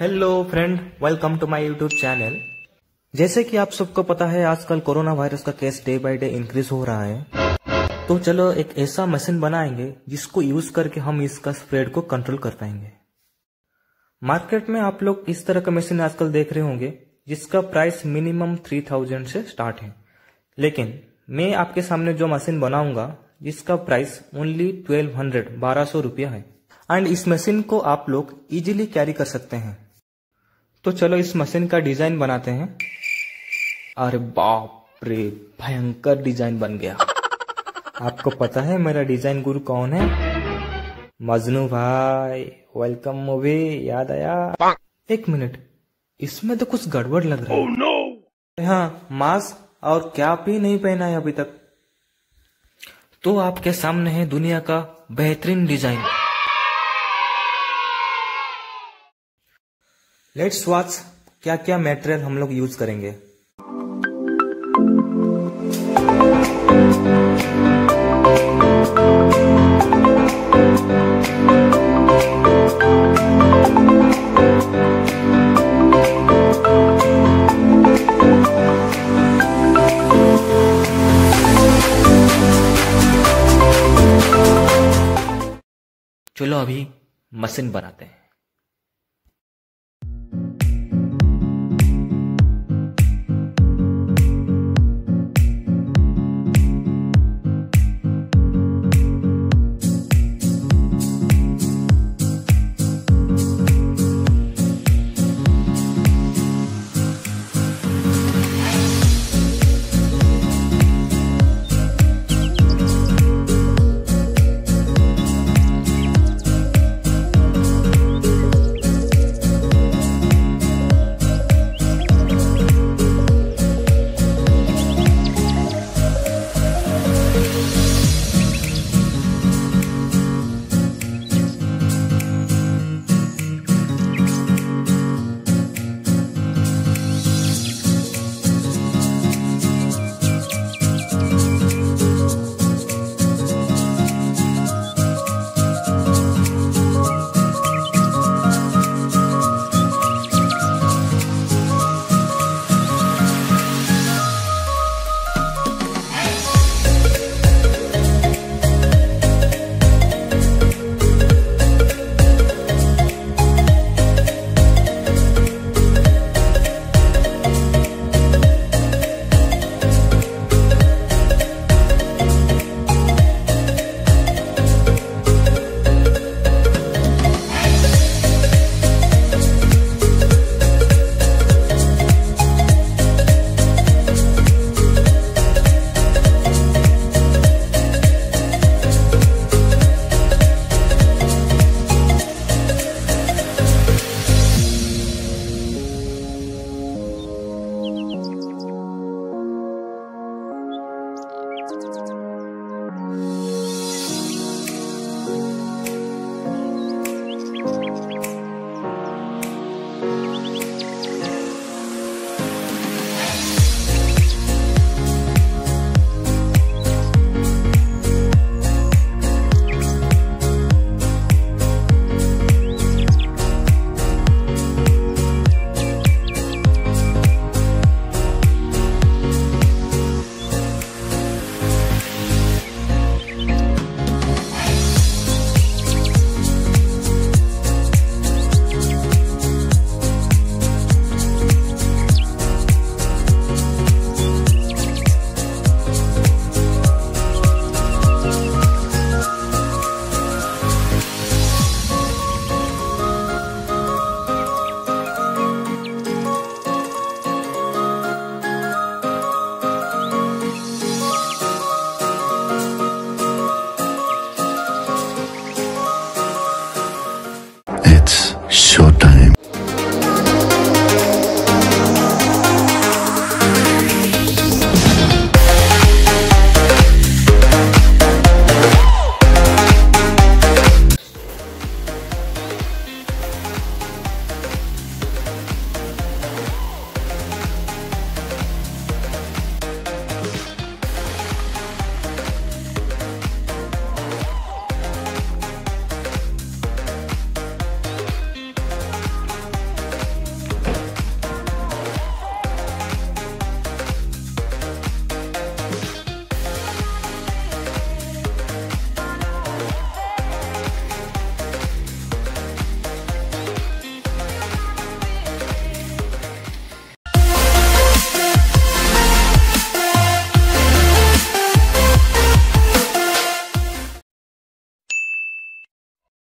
Hello friend welcome to my YouTube channel जैसे कि आप सबको पता है, आजकल कोरोना वायरस का case day by day increase हो रहा है। तो चलो एक ऐसा मशीन बनाएँगे, जिसको यूज़ करके हम इसका स्प्रेड को कंट्रोल कर पाएँगे। मार्केट में आप लोग इस तरह का मशीन आजकल देख रहे होंगे, जिसका प्राइस मिनिमम थ्री थाउज़ेंड से स्टार्ट है। लेकिन मैं आपके सामने जो मशीन बनाऊँगा, जिसका प्राइस ओनली ट्वेल्व हंड्रेड बारह सौ रुपया है। एंड इस मशीन को आप लोग इजीली कैरी कर सकते हैं। तो चलो इस मशीन का डिज़ाइन बनाते हैं। अरे बाप रे भयंकर डिज़ाइन बन गया। आपको पता है मेरा डिज़ाइन गुरु कौन है? मजनू भाई वेलकम मूवी याद आया? एक मिनट इसमें तो कुछ गड़बड़ लग रहा है। Oh, no! हाँ मास्क और कैप ही नहीं पहना है अभी तक। तो आपके सामने है दुनिया का बेहतरीन डिज़ाइन। लेट्स वॉच क्या क्या मटेरियल हम लोग यूज़ करेंगे। चलो अभी मशीन बनाते हैं।